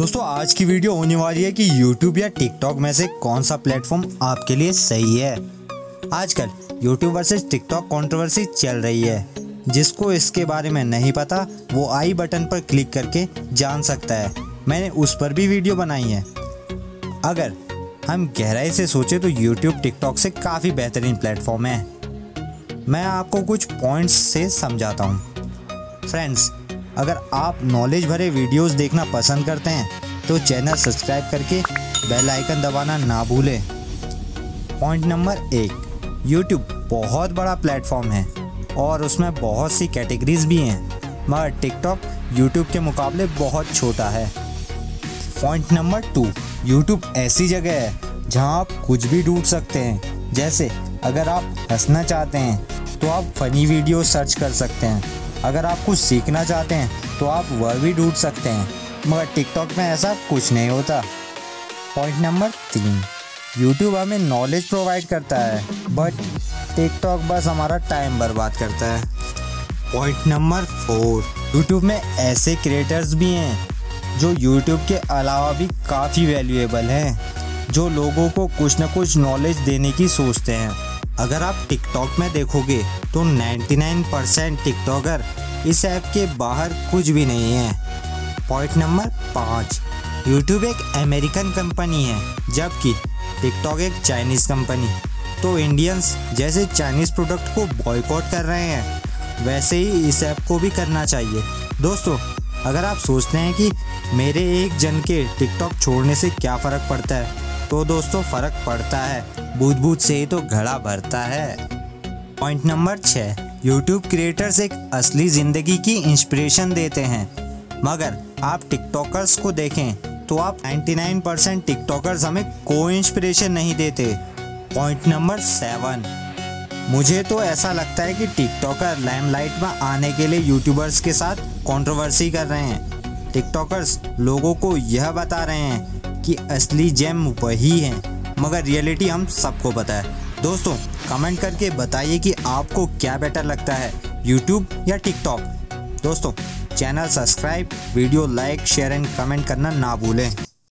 दोस्तों, आज की वीडियो होने वाली है कि YouTube या TikTok में से कौन सा प्लेटफॉर्म आपके लिए सही है? आजकल YouTube वर्सेस TikTok कंट्रोवर्सी चल रही है। जिसको इसके बारे में नहीं पता, वो आई बटन पर क्लिक करके जान सकता है। मैंने उस पर भी वीडियो बनाई है। अगर हम गहराई से सोचें तो YouTube, TikTok से काफ़ी बेहतरीन प्लेटफॉर्म है। मैं आपको कुछ पॉइंट्स से समझाता हूँ। फ्रेंड्स अगर आप नॉलेज भरे वीडियोस देखना पसंद करते हैं तो चैनल सब्सक्राइब करके बेल आइकन दबाना ना भूलें। पॉइंट नंबर एक यूट्यूब बहुत बड़ा प्लेटफॉर्म है और उसमें बहुत सी कैटेगरीज भी हैं, मगर टिकटॉक यूट्यूब के मुकाबले बहुत छोटा है। पॉइंट नंबर टू यूट्यूब ऐसी जगह है जहाँ आप कुछ भी ढूंढ सकते हैं। जैसे अगर आप हंसना चाहते हैं तो आप फनी वीडियो सर्च कर सकते हैं। अगर आप कुछ सीखना चाहते हैं तो आप वह भी ढूंढ सकते हैं। मगर टिकटॉक में ऐसा कुछ नहीं होता। पॉइंट नंबर तीन। यूट्यूब हमें नॉलेज प्रोवाइड करता है, बट टिकटॉक बस हमारा टाइम बर्बाद करता है। Point number four. यूट्यूब में ऐसे क्रिएटर्स भी हैं, जो यूट्यूब के अलावा भी काफ़ी वैल्यूएबल हैं, जो लोगों को कुछ ना कुछ नॉलेज देने की सोचते हैं। अगर आप टिकटॉक में देखोगे तो 99 परसेंट टिकटॉकर इस ऐप के बाहर कुछ भी नहीं है। पॉइंट नंबर पाँच, यूट्यूब एक अमेरिकन कंपनी है, जबकि टिकटॉक एक चाइनीज़ कंपनी। तो इंडियंस जैसे चाइनीज़ प्रोडक्ट को बॉयकॉट कर रहे हैं, वैसे ही इस ऐप को भी करना चाहिए। दोस्तों, अगर आप सोचते हैं कि मेरे एक जन के टिकटॉक छोड़ने से क्या फ़र्क पड़ता है तो दोस्तों फ़र्क पड़ता है। बूझ बूझ से ही तो घड़ा भरता है। पॉइंट नंबर छः यूट्यूब क्रिएटर्स एक असली ज़िंदगी की इंस्पिरेशन देते हैं। मगर आप टिकटॉकर्स को देखें तो आप 99 परसेंट टिकटॉकर्स हमें कोई इंस्पिरेशन नहीं देते। पॉइंट नंबर सेवन मुझे तो ऐसा लगता है कि टिकटॉकर लाइमलाइट में आने के लिए यूट्यूबर्स के साथ कंट्रोवर्सी कर रहे हैं। टिकटॉकर्स लोगों को यह बता रहे हैं कि असली जेम वही है, मगर रियलिटी हम सबको पता है। दोस्तों, कमेंट करके बताइए कि आपको क्या बेटर लगता है यूट्यूब या टिकटॉक? दोस्तों, channel subscribe, video like share and comment करना ना भूलें।